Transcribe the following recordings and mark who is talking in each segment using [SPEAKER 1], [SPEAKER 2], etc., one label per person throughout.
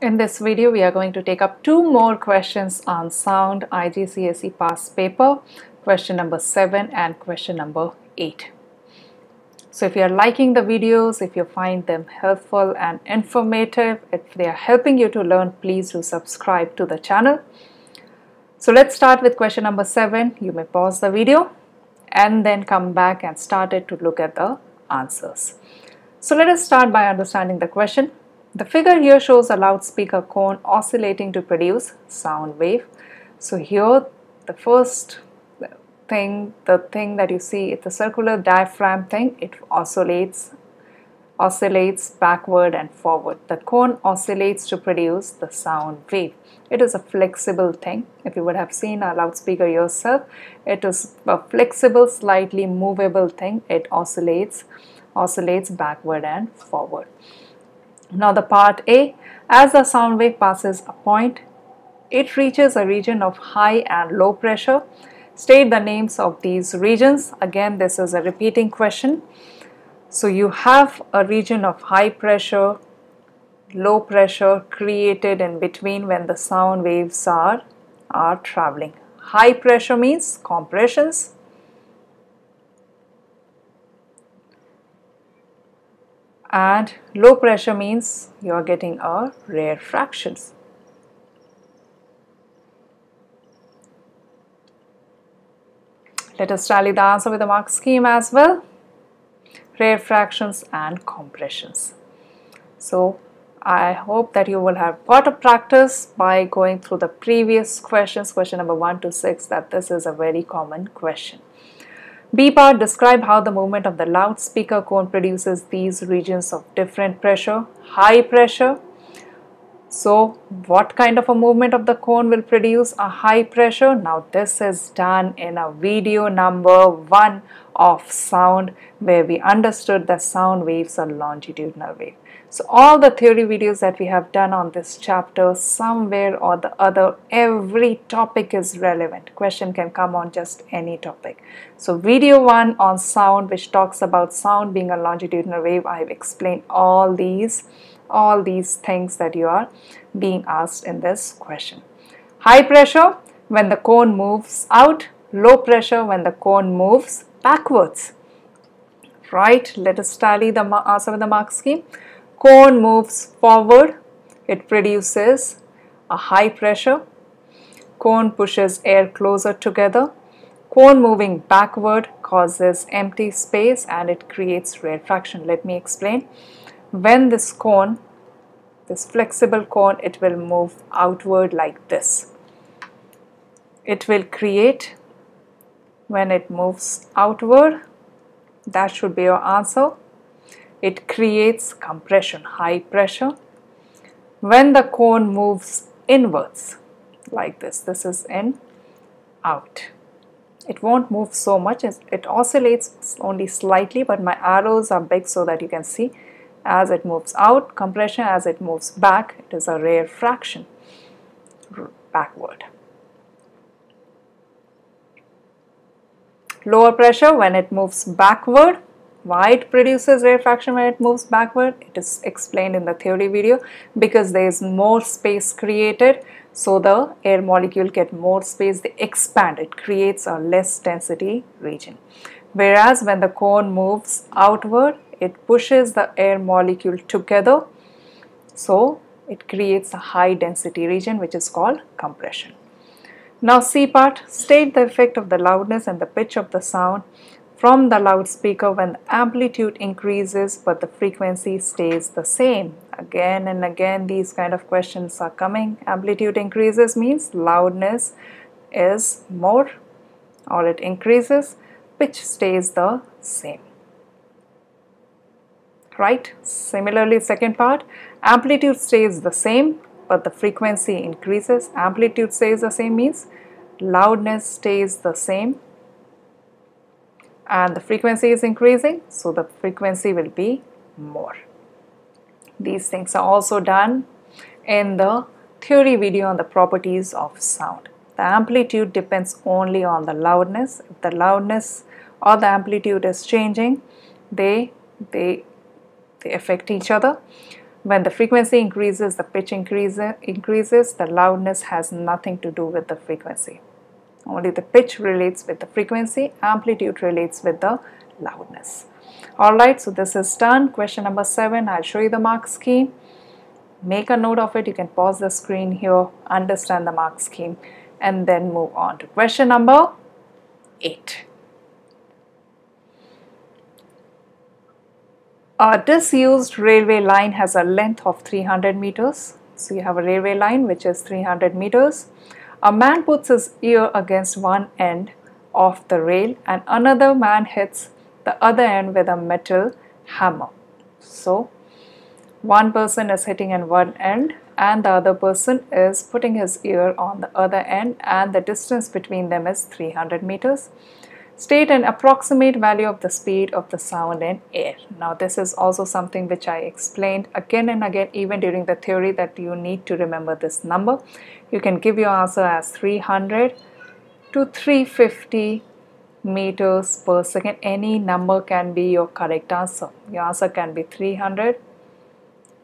[SPEAKER 1] In this video, we are going to take up two more questions on sound IGCSE past paper, question number 7 and question number 8. So if you are liking the videos, if you find them helpful and informative, if they are helping you to learn, please do subscribe to the channel. So let's start with question number 7. You may pause the video and then come back and start it to look at the answers. So let us start by understanding the question. The figure here shows a loudspeaker cone oscillating to produce sound wave. So here the first thing, the thing that you see, it's a circular diaphragm thing, it oscillates oscillates backward and forward. The cone oscillates to produce the sound wave. It is a flexible thing. If you would have seen a loudspeaker yourself, it is a flexible, slightly movable thing. It oscillates, oscillates backward and forward. Now the part A, as the sound wave passes a point, it reaches a region of high and low pressure. State the names of these regions. Again, this is a repeating question. So you have a region of high pressure, low pressure created in between when the sound waves are, are traveling. High pressure means compressions. And low pressure means you are getting a rarefactions. Let us tally the answer with the mark scheme as well Rarefactions and compressions. So I hope that you will have got a practice by going through the previous questions, question number 1 to 6, that this is a very common question. B part, describe how the movement of the loudspeaker cone produces these regions of different pressure, high pressure. So what kind of a movement of the cone will produce a high pressure? Now this is done in a video number 1 of sound where we understood that sound waves are longitudinal wave. So all the theory videos that we have done on this chapter, somewhere or the other, every topic is relevant. Question can come on just any topic. So video 1 on sound which talks about sound being a longitudinal wave, I have explained all these, all these things that you are being asked in this question. High pressure when the cone moves out, low pressure when the cone moves backwards. Right, let us tally the answer with uh, the mark scheme. Cone moves forward, it produces a high pressure. Cone pushes air closer together. Cone moving backward causes empty space and it creates rarefaction. Let me explain. When this cone, this flexible cone, it will move outward like this. It will create when it moves outward that should be your answer it creates compression high pressure. When the cone moves inwards like this this is in out. It won't move so much. It oscillates only slightly but my arrows are big so that you can see. As it moves out compression as it moves back it is a rarefaction backward. Lower pressure when it moves backward why it produces rarefaction when it moves backward. It is explained in the theory video because there is more space created so the air molecule get more space they expand it creates a less density region. Whereas when the cone moves outward it pushes the air molecule together so it creates a high density region which is called compression. Now C part, state the effect of the loudness and the pitch of the sound from the loudspeaker when the amplitude increases but the frequency stays the same. Again and again these kind of questions are coming. Amplitude increases means loudness is more or it increases, pitch stays the same. Right? Similarly second part, amplitude stays the same but the frequency increases. Amplitude stays the same means loudness stays the same and the frequency is increasing so the frequency will be more. These things are also done in the theory video on the properties of sound. The amplitude depends only on the loudness. If the loudness or the amplitude is changing, they, they, they affect each other when the frequency increases, the pitch increase, increases, the loudness has nothing to do with the frequency. Only the pitch relates with the frequency, amplitude relates with the loudness. Alright, so this is done. Question number 7, I'll show you the mark scheme. Make a note of it. You can pause the screen here, understand the mark scheme and then move on to question number 8. A disused railway line has a length of 300 meters. So you have a railway line which is 300 meters. A man puts his ear against one end of the rail and another man hits the other end with a metal hammer. So one person is hitting in one end and the other person is putting his ear on the other end and the distance between them is 300 meters. State an approximate value of the speed of the sound in air. Now this is also something which I explained again and again even during the theory that you need to remember this number. You can give your answer as 300 to 350 meters per second. Any number can be your correct answer. Your answer can be 300,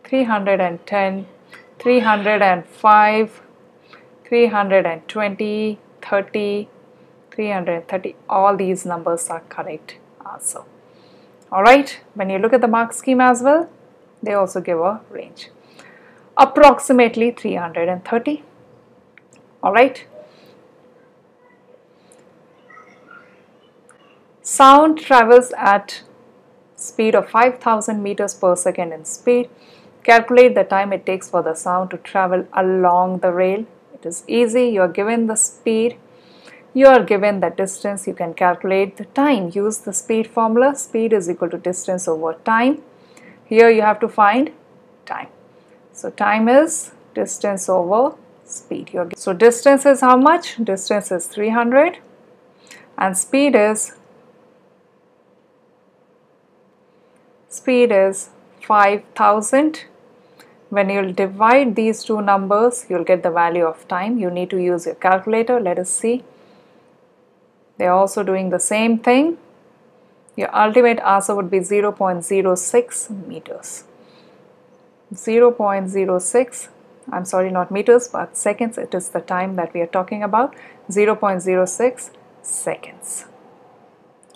[SPEAKER 1] 310, 305, 320, 30, 330. All these numbers are correct uh, also Alright, when you look at the mark scheme as well, they also give a range. Approximately 330. Alright. Sound travels at speed of 5000 meters per second in speed Calculate the time it takes for the sound to travel along the rail. It is easy. You are given the speed. You are given the distance. You can calculate the time. Use the speed formula. Speed is equal to distance over time. Here you have to find time. So time is distance over speed. So distance is how much? Distance is 300 and speed is speed is 5000 when you'll divide these two numbers, you'll get the value of time. You need to use your calculator. Let us see. They're also doing the same thing. Your ultimate answer would be 0.06 meters. 0.06 I'm sorry not meters but seconds it is the time that we are talking about 0.06 seconds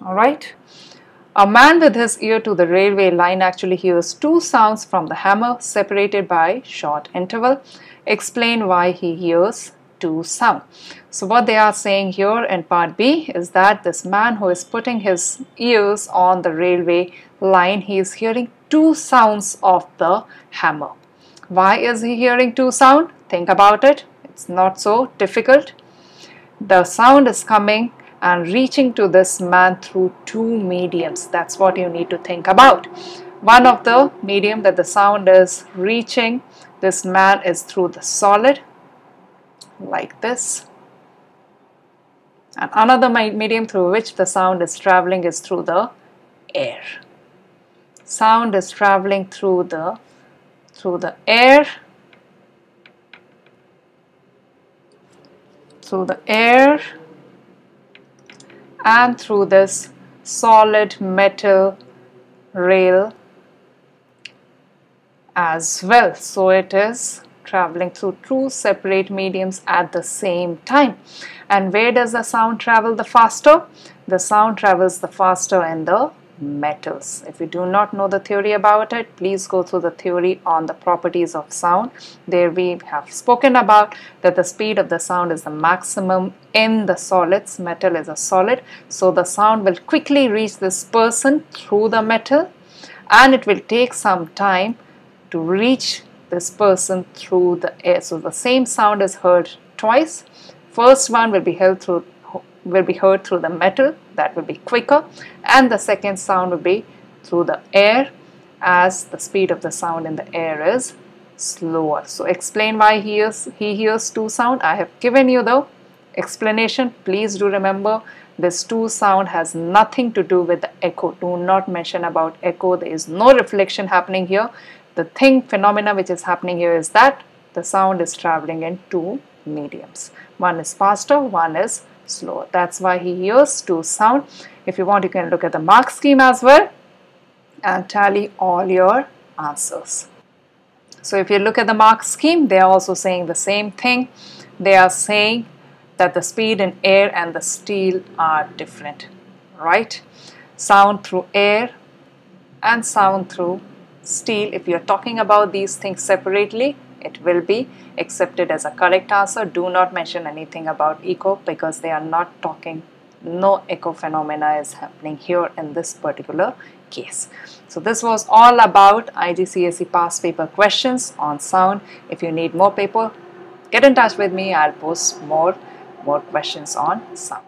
[SPEAKER 1] alright a man with his ear to the railway line actually hears two sounds from the hammer separated by short interval. Explain why he hears two sound. So what they are saying here in part B is that this man who is putting his ears on the railway line, he is hearing two sounds of the hammer. Why is he hearing two sound? Think about it. It's not so difficult. The sound is coming and reaching to this man through two mediums. That's what you need to think about. One of the medium that the sound is reaching this man is through the solid like this and another medium through which the sound is traveling is through the air. Sound is traveling through the through the air through the air and through this solid metal rail as well. So it is traveling through two separate mediums at the same time. And where does the sound travel the faster? The sound travels the faster in the metals. If you do not know the theory about it, please go through the theory on the properties of sound. There we have spoken about that the speed of the sound is the maximum in the solids. Metal is a solid. So the sound will quickly reach this person through the metal and it will take some time to reach this person through the air. So the same sound is heard twice. First one will be held through will be heard through the metal that will be quicker and the second sound will be through the air as the speed of the sound in the air is slower. So explain why he hears, he hears two sound. I have given you the explanation. Please do remember this two sound has nothing to do with the echo. Do not mention about echo. There is no reflection happening here. The thing phenomena which is happening here is that the sound is traveling in two mediums. One is faster, one is slower. That's why he hears two sound. If you want, you can look at the mark scheme as well and tally all your answers. So if you look at the mark scheme, they are also saying the same thing. They are saying that the speed in air and the steel are different, right? Sound through air and sound through steel. If you're talking about these things separately, it will be accepted as a correct answer. Do not mention anything about echo because they are not talking, no echo phenomena is happening here in this particular case. So this was all about IGCSE past paper questions on sound. If you need more paper, get in touch with me. I'll post more, more questions on sound.